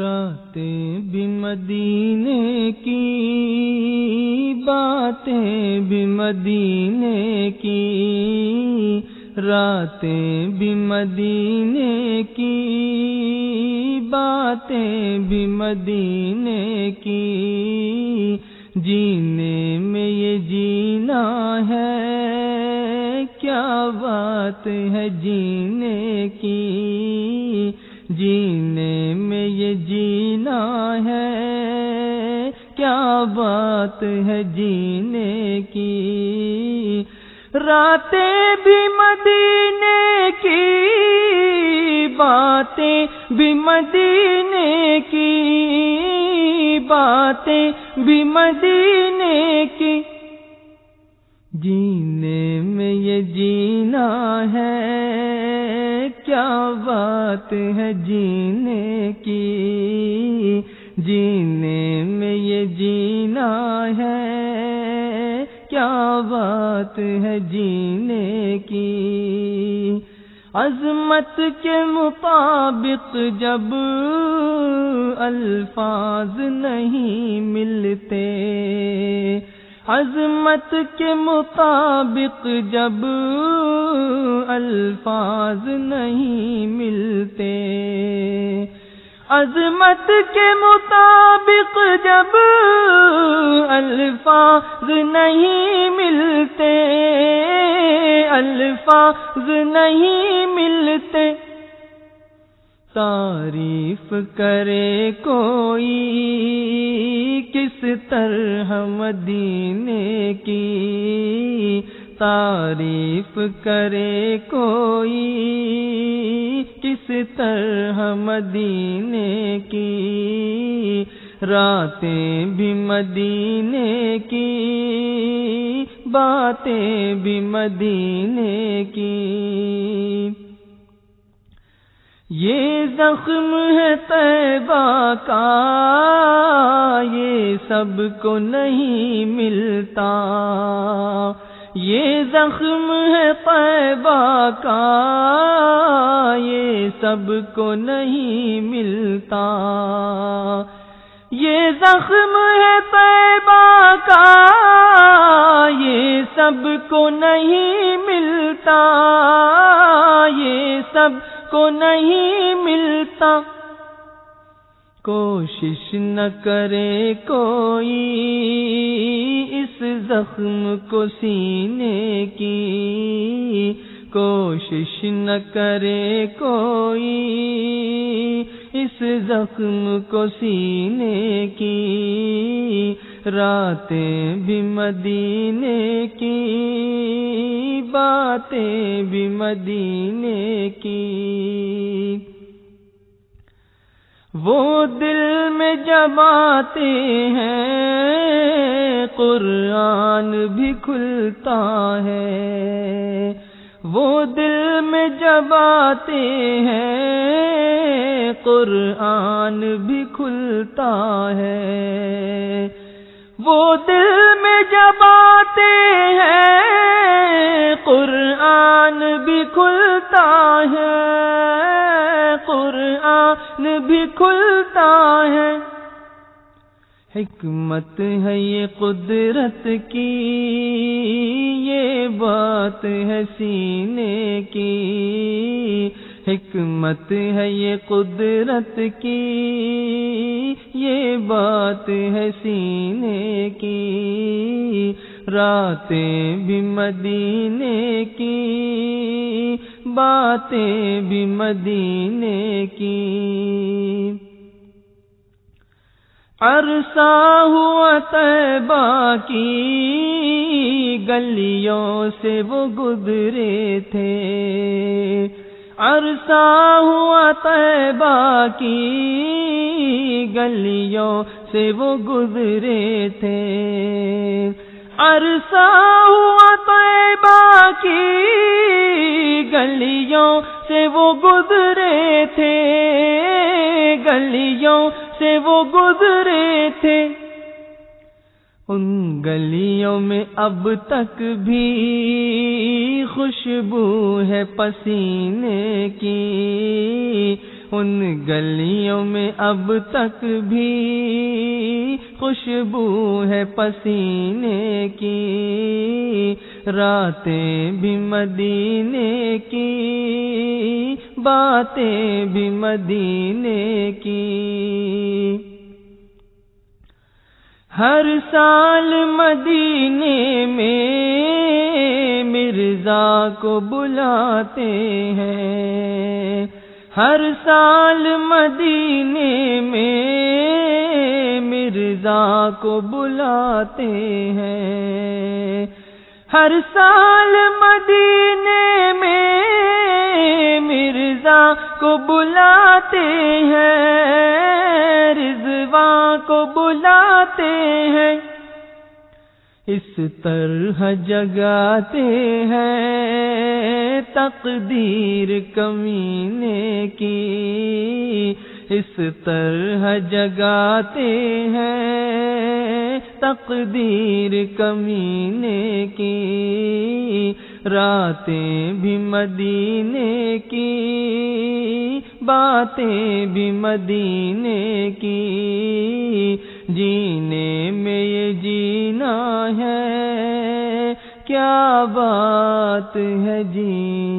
रातें भी मदीने की, बातें भी मदीने की, रातें भी मदीने की, बातें भी मदीने की। जीने में ये जीना है, क्या बात है जीने की? जीने में ये जीना है। क्या बात है जीने की? रातें भी मदीने की, बातें भी मदीने की, बातें भी मदीने की। जीने में ये जीना है। क्या बात है जीने की? जीने में ये जीना है। क्या बात है जीने की? अजमत के मुताबिक जब अल्फाज नहीं मिलते अजमत के मुताबिक जब अल्फाज नहीं मिलते। अजमत के मुताबिक जब अल्फाज नहीं मिलते। अल्फाज नहीं मिलते। तारीफ़ करे कोई, किस तरह मदीने की? तारीफ़ करे कोई, किस तरह मदीने की? रातें भी मदीने की, बातें भी मदीने की। ये जख्म है तैबा का, ये सबको नहीं मिलता। ये जख्म है तैबा का, ये सबको नहीं मिलता। ये जख्म है तैबा का, ये सबको नहीं मिलता। ये सब को नहीं मिलता। कोशिश न करे कोई इस जख्म को सीने की। कोशिश न करे कोई इस जख्म को सीने की। रातें भी मदीने की, बातें भी मदीने की। वो दिल में जब आते हैं, कुरान भी खुलता है। वो दिल में जब आते हैं, कुरान भी खुलता है। वो दिल में जब आते हैं, कुरान भी खुलता है, कुरान भी खुलता है। हिकमत है ये कुदरत की, ये बात है सीने की। हिकमत है ये कुदरत की, ये बात है सीने की। रातें भी मदीने की। बातें भी मदीने की। अरसा हुआ तैबा की। गलियों से वो गुजरे थे। अरसा हुआ तैबा की गलियों से वो गुजरे थे। अरसा हुआ तैबा की गलियों से वो गुजरे थे। गलियों से वो गुजरे थे। उन गलियों में अब तक भी खुशबू है पसीने की। उन गलियों में अब तक भी खुशबू है पसीने की। रातें भी मदीने की, बातें भी मदीने की। हर साल मदीने में मिर्ज़ा को बुलाते हैं। हर साल मदीने में मिर्ज़ा को बुलाते हैं। हर साल मदीने में को बुलाते हैं, रिजवा को बुलाते हैं, इस तरह जगाते हैं तकदीर कमीने की, इस तरह जगाते हैं तकदीर कमीने की रातें भी मदीने की, बातें भी मदीने की। जीने में ये जीना है, क्या बात है की